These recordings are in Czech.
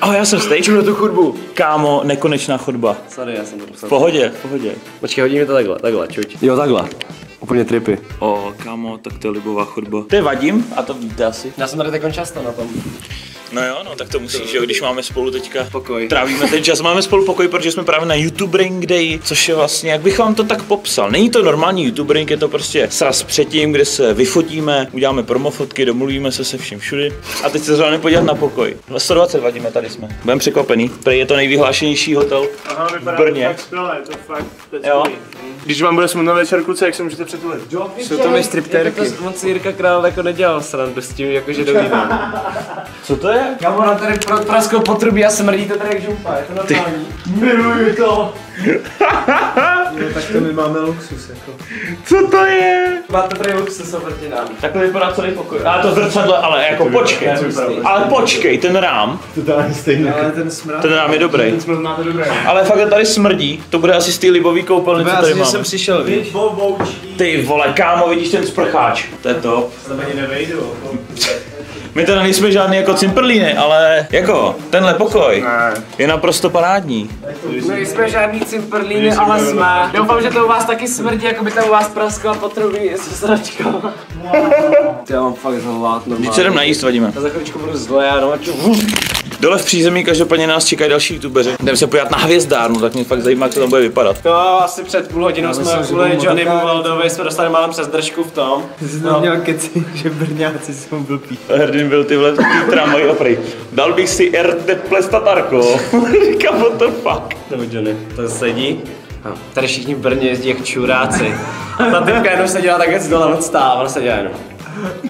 Ahoj, já jsem Stejč. na tu chodbu. Kámo, nekonečná chodba. Sorry, já jsem to musel. V pohodě, v pohodě. Počkej, hodíme to takhle, takhle, čuť. Jo, takhle. Úplně tripy. O, kámo, tak to je libová chodba. To je Vadim a to víte asi. Já jsem tady takhle často na tom. No jo, no tak to musíš, že jo, když máme spolu teďka Pokoj. Trávíme ten čas, máme spolu pokoj, protože jsme právě na YouTube Ring Day, což je vlastně, jak bych vám to tak popsal. Není to normální YouTube Ring, je to prostě sraz předtím, kde se vyfotíme, uděláme promofotky, domluvíme se se vším všudy. A teď se zrovna podívat na pokoj. 120 vadíme, tady jsme. Budeme překvapený. Prej je to nejvyhlášenější hotel v Brně. to fakt Jo. Když vám bude smutno večer, kluci, jak se můžete přitulit? Jsou to my striptérky. Moc si Jirka Král jako nedělal srandu s tím, jakože dovídám. Co to je? Já mám tady pro, praskou potrubí a smrdí to tady jak žumpa, je to normální. Miluju to. tak to my máme luxus, jako. Co to je? Máte tady luxus oproti nám. Takhle vypadá celý pokoj. A to zrcadlo, ale jako počkej. Ale počkej, ten rám, Totálně stejný. Ale ten smrad. ten rám je dobrý. Ten smrt máte dobré. Ale fakt tady smrdí. To bude asi z té libový koupelny, co tady Já jsem máme. přišel, víš. Ty vole, kámo, vidíš ten sprcháč. To je to. Tam ani nevejdu. My teda nejsme žádný jako cimprlíny, ale jako tenhle pokoj Ne. je naprosto parádní. Nejsme žádný cimperlíny, ale jsme. Doufám, že to u vás taky smrdí, jako by tam u vás praskla potrubí se sračkou. Ty já mám fakt hlad Když se jdem najíst, vadíme. Já za chvíličku budu zle, já no, Dole v přízemí každopádně nás čekají další youtubeři. Jdeme se podívat na hvězdárnu, tak mě fakt zajímá, jak to tam bude vypadat. No, asi před půl hodinou jsme kvůli Johnnymu Waldovi jsme dostali málem přes držku v tom. Jsi to měl keci, že Brňáci jsou blbí. Hrdin byl ty vole tramvaj oprej. Dal bych si RT plestatarko. Říkám, what the fuck. Nebo Johnny, to sedí. A tady všichni v Brně jezdí jak čuráci. A ta typka jenom seděla takhle z dole odstával, seděla jenom.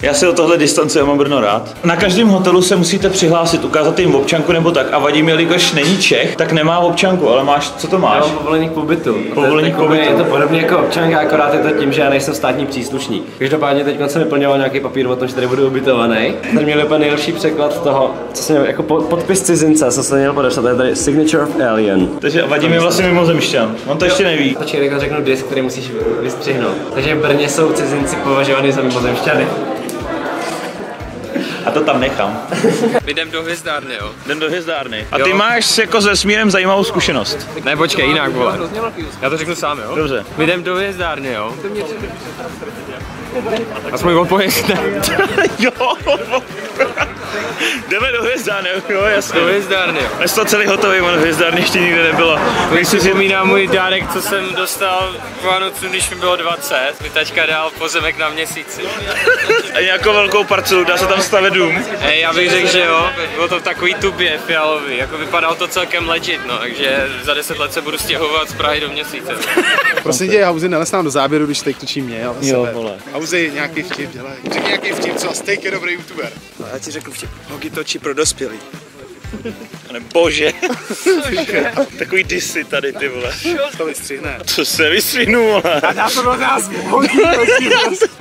Já si o tohle distanci já mám Brno rád. Na každém hotelu se musíte přihlásit, ukázat jim občanku nebo tak. A Vadim, jelikož není Čech, tak nemá občanku, ale máš, co to Já máš? mám povolení k pobytu. Povolení k pobytu. Je to podobně jako občanka, akorát je to tím, že já nejsem státní příslušník. Každopádně teď jsem vyplňoval nějaký papír o tom, že tady budu ubytovaný. Tady měl úplně nejlepší překlad toho, co jsem měl, jako po- podpis cizince, co jsem měl podepsat, to je tady Signature of Alien. Takže Vadim je vlastně mimozemšťan. On to ještě neví. Počkej, řeknu disk, který musíš vystřihnout. Takže v Brně jsou cizinci považovány za mimozemšťany. A to tam nechám. My jdem do hvězdárny, jo? Jdem do hvězdárny. A ty Jo. máš jako se smírem zajímavou zkušenost. Ne, počkej, jinak, vole. Já to řeknu sám, jo? Dobře. My jdem do hvězdárny, jo? Aspoň odpověď ne. jo. Jdeme do hvězdárny, jo, jasně. Do hvězdárny, jo. Jsem to celý hotový, on hvězdárny ještě nikde nebylo. Když si vzpomínám můj dárek, co jsem dostal k Vánocu, když mi bylo 20. Mi taťka dal pozemek na měsíci. A nějakou velkou parcelu, dá se tam stavět dům. Ej, já bych řekl, že jo. Bylo to v takový tubě fialový. Jako vypadalo to celkem legit, no. Takže za 10 let se budu stěhovat z Prahy do měsíce. Prosím tě, Hauzy, neles nám do záběru, když teď točí mě, ale Jo, sebe. vole. Hauzy, nějaký vtip, dělej. Řekni nějaký vtip, co Steak je dobrý youtuber. Já ti řeknu vtip. Hogi točí pro dospělý. Pane bože. Takový disy tady, ty vole. To vystřihne. Co se vystřihnu, vole. Já to do nás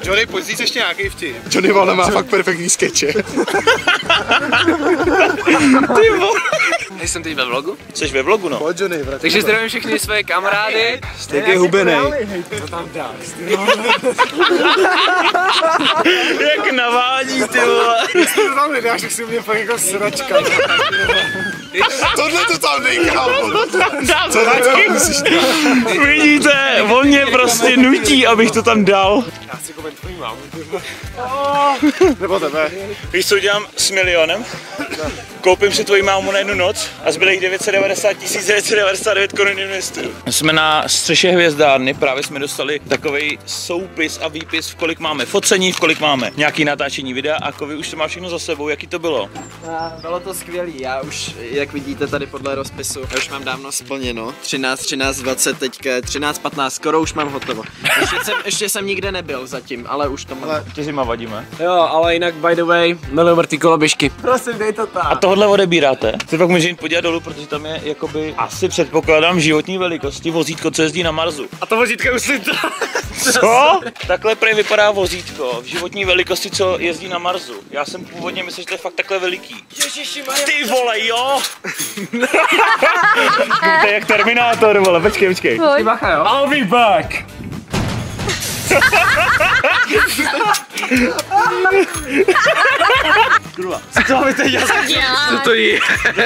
Johnny, pojď říct ještě nějaký vtip. Johnny Vole má fakt perfektní skeče. Ty vole. Jsem teď ve vlogu. Jsi ve vlogu, no. Pojď Johnny, vrať. Takže zdravím všechny své kamarády. Steak je hubenej. Jak navádí, ty vole. To tam nedáš, tak si mě fakt jako sračka. Tohle to tam dej, kámo. Co to musíš dát? Vidíte, on mě prostě nutí, abych to tam dal. Nebo tebe. Víš, co udělám s milionem? Koupím si tvoji mámu na jednu noc a zbylých 990 999 korun investuju. Jsme na střeše hvězdárny, právě jsme dostali takový soupis a výpis, v kolik máme focení, v kolik máme nějaký natáčení videa a Kovy už to má všechno za sebou, jaký to bylo? Bylo to skvělý, já už, jak vidíte tady podle rozpisu, já už mám dávno splněno. 13, 13, 20, teďka 13, 15, skoro už mám hotovo. Ještě jsem, ještě jsem nikde nebyl zatím, ale už to mám. Ty zima vadíme. Jo, ale jinak by the way, miluji mrtvý koloběžky. Prosím, dej to tam. A tohle odebíráte? Se pak může jít podívat dolů, protože tam je jakoby asi předpokládám životní velikosti vozítko, co jezdí na Marsu. A to vozítko už si to. Co? Takhle prý vypadá vozítko v životní velikosti, co jezdí na Marsu. Já jsem původně myslel, že to je fakt takhle veliký. Ty vole, jo! To je jak Terminátor, vole, počkej, počkej. Bacha, jo? I'll be back! Co mi teď jasně? Co to je?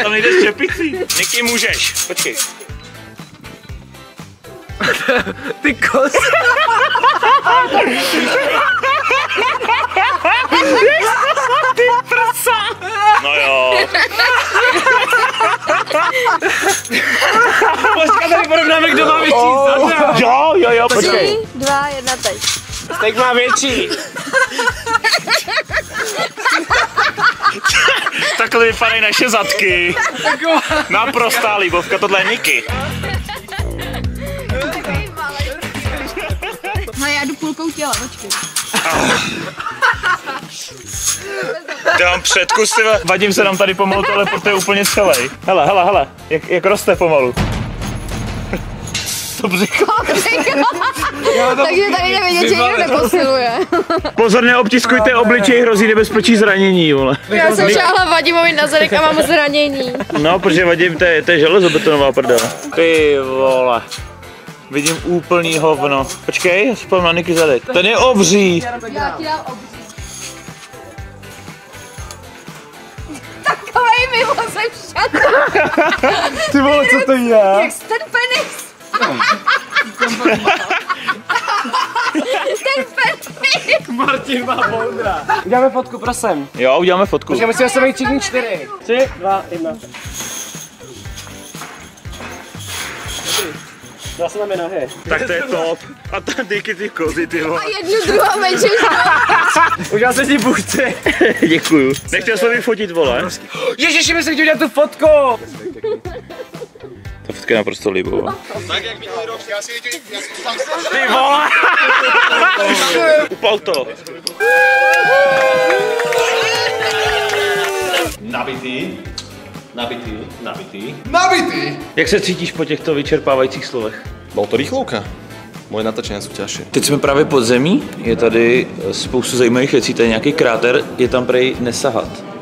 Tam nejde s čepicí. Niky, můžeš. Počkej. Ty kos. No jo. Počkej, tady porovnáme, kdo má větší zadek. Jo, jo, jo, počkej. Tři, dva, jedna, teď. Steak má větší. Takhle vypadají naše zadky. Naprostá líbovka, tohle je Niky. No já jdu půlkou těla, počkej. Já mám předkus, ty vole. Vadim se nám tady pomalu teleportuje úplně celý. Hele, hele, hele, jak, jak roste pomalu. To břicho. Takže tady jde vidět, že někdo neposiluje. Pozor, neobtiskujte obličej, hrozí nebezpečí zranění, vole. Já jsem šáhla Vadimovi na zadek a mám zranění. No, protože Vadim, to je, to je železobetonová prdel. Ty vole. Vidím úplný hovno. Počkej, spomínám na Niky zadek. Ten je obří. Já ti dám obří. Takovej mimozem však. Ty vole, co to je? Jak ten penis. Ten. Martin má boudra. Uděláme fotku, prosím. Jo, uděláme fotku. Počkej, musíme se být všichni čtyři. Tři, dva, jedna. Dal jsem na mě nohy. Tak to je top. A tam Niky ty kozy, ty vole. Jednu druhou menší. Udělal jsem si buchty. Děkuju. Nechtěl jsem vyfotit, vole. Ježiši, mi se chtěl udělat tu fotku. Fotka je naprosto líbová. Tak jak minulý rok, já si Ty vole! Upal to. Nabitý. Nabitý. Nabitý. Nabitý! Jak se cítíš po těchto vyčerpávajících slovech? Bol to rýchlovka. Moje natáčenia sú ťažšie. Teď jsme právě pod zemí, je tady spoustu zajímavých věcí, tady je nějaký kráter, je tam prej nesahat.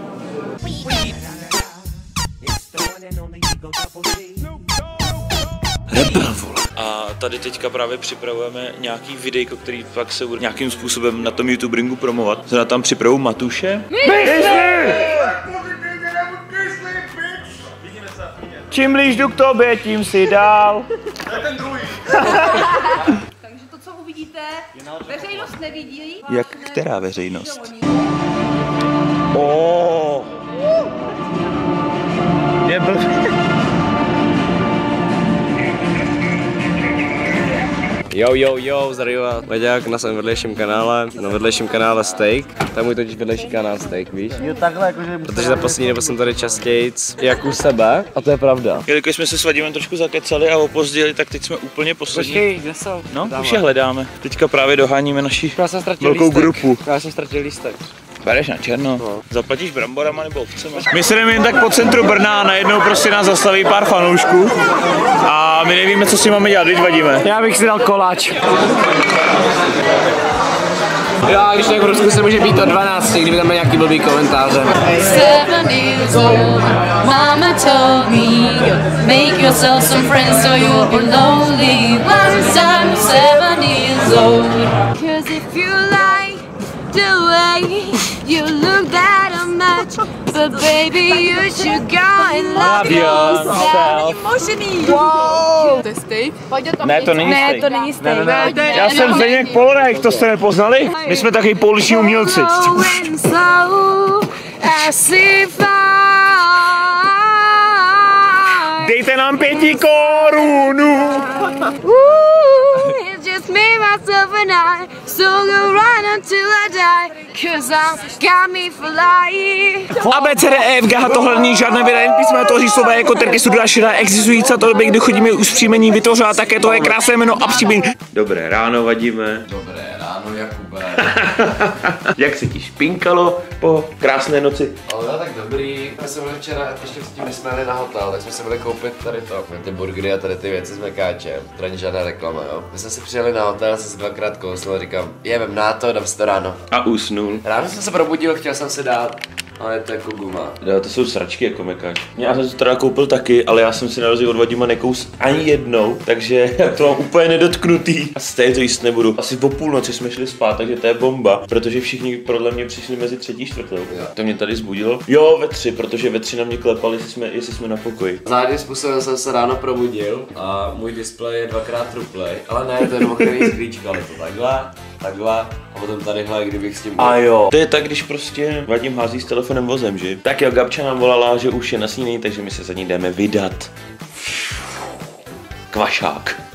Tady teďka právě připravujeme nějaký videjko, který pak se bude nějakým způsobem na tom YouTube ringu promovat. Zda tam připravu Matuše. Čím blíž jdu k tobě, tím si dál. Takže to, co uvidíte, veřejnost nevidí. Jak která veřejnost? Oh. Je bl... Jo, jo, jo, zdravím vás. Vaďák na svém vedlejším kanále, na vedlejším kanále Steak. To je můj totiž vedlejší kanál Steak, víš? Jo, takhle, jakože... Protože za poslední dobu jsem tady častěji jak u sebe, a to je pravda. Jelikož jsme se s Vadimem trošku zakecali a opozdili, tak teď jsme úplně poslední. kde jsou? No, už je hledáme. Teďka právě doháníme naši velkou lístek. grupu. Já jsem ztratil lístek. Bereš na černo. Zaplatíš bramborama nebo ovcema? My se jdeme jen tak po centru Brna a najednou prostě nás zastaví pár fanoušků a my nevíme, co si máme dělat, když vadíme. Já bych si dal koláč. Jo, když tak v Rusku se může být o 12, kdyby tam byly nějaký blbý komentáře. Seven years old, Mama told me, make yourself some friends so you'll be lonely once I'm seven years old. Cause if you way you look that much, but baby you should go and love yourself. Wow. To je steak? Ne, to není Ne, steak. to není steak. Ne, ne, Já jsem Zdeněk Polorek, to jste nepoznali? My jsme taky pouliční umělci. Dejte nám pěti korunů. It's just me, myself and I So go run until I die Cause I'm got me for life A B, C, D, E, F, G, H, tohle není žádné vydání písmena, to slova jako terky studia šira, existující to doby, kdy chodíme už příjmení vytvořila také to je krásné jméno a příjmení. Dobré ráno, vadíme. Dobré ráno, Jakube. Jak se ti špinkalo po krásné noci? Ale no, tak dobrý. My jsme byli včera, ještě předtím, než jsme jeli na hotel, tak jsme se byli koupit tady to, ty burgery a tady ty věci s mekáčem. To není žádná reklama, jo. My jsme si přijeli na hotel, jsem si dvakrát kousl a říkám, jevem na to, dám si to ráno. A usnul. Ráno jsem se probudil, chtěl jsem si dát ale to jako guma. Jo, to jsou sračky jako mekáč. Já jsem to teda koupil taky, ale já jsem si na rozdíl od Vadima nekous ani jednou, takže já to mám úplně nedotknutý. A stejně to jíst nebudu. Asi po půlnoci jsme šli spát, takže to je bomba, protože všichni podle mě přišli mezi třetí čtvrtou. Jo. To mě tady zbudilo. Jo, ve tři, protože ve tři na mě klepali, jestli jsme, jestli jsme na pokoji. Záhadným způsobem jsem se ráno probudil a můj displej je dvakrát truplej, ale ne, to je který sklíčka, ale to takhle, takhle a potom tadyhle, kdybych s tím... A jo. To je tak, když prostě Vadim hází s telefonem vozem, že? Tak jo, Gabča nám volala, že už je na takže my se za ní jdeme vydat. Kvašák.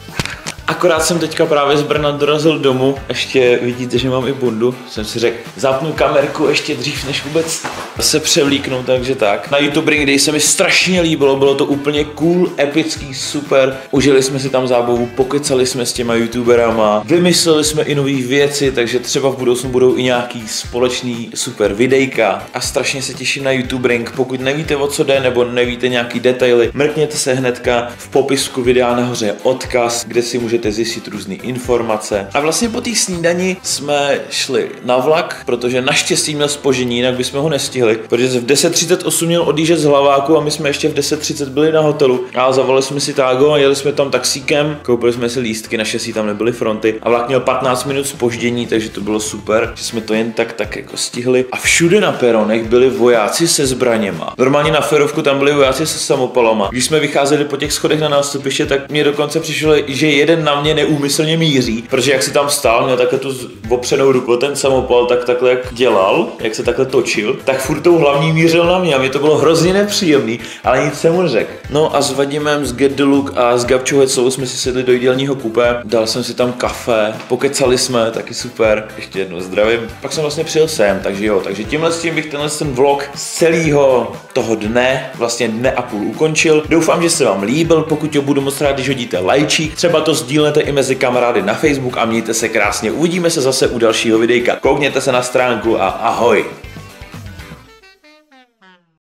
Akorát jsem teďka právě z Brna dorazil domů, ještě vidíte, že mám i bundu. Jsem si řekl, zapnu kamerku ještě dřív, než vůbec se převlíknu, takže tak. Na YouTube Ring Day se mi strašně líbilo, bylo to úplně cool, epický, super. Užili jsme si tam zábavu, pokecali jsme s těma youtuberama, vymysleli jsme i nové věci, takže třeba v budoucnu budou i nějaký společný super videjka. A strašně se těším na YouTube Ring, pokud nevíte o co jde nebo nevíte nějaký detaily, mrkněte se hnedka v popisku videa nahoře je odkaz, kde si můžete zjistit různé informace. A vlastně po té snídani jsme šli na vlak, protože naštěstí měl spožení, jinak bychom ho nestihli, protože v 10.38 měl odjíždět z hlaváku a my jsme ještě v 10.30 byli na hotelu. A zavolali jsme si tágo a jeli jsme tam taxíkem, koupili jsme si lístky, naštěstí tam nebyly fronty a vlak měl 15 minut spoždění, takže to bylo super, že jsme to jen tak tak jako stihli. A všude na peronech byli vojáci se zbraněma. Normálně na ferovku tam byli vojáci se samopalama. Když jsme vycházeli po těch schodech na nástupiště, tak mě dokonce přišlo, že jeden na mě neúmyslně míří, protože jak si tam stál, měl takhle tu z- opřenou ruku, ten samopal, tak takhle jak dělal, jak se takhle točil, tak furt tou hlavní mířil na mě a mě to bylo hrozně nepříjemný, ale nic jsem mu neřekl. No a s Vadimem, s Get the Look a s Gabčou Heclou jsme si sedli do jídelního kupé, dal jsem si tam kafe, pokecali jsme, taky super, ještě jednou zdravím. Pak jsem vlastně přijel sem, takže jo, takže tímhle s tím bych tenhle ten vlog z celého toho dne, vlastně dne a půl ukončil. Doufám, že se vám líbil, pokud jo, budu moc rád, když hodíte lajčík, třeba to sdílnete i mezi kamarády na Facebook a mějte se krásně. Uvidíme se zase u dalšího videjka. Koukněte se na stránku a ahoj.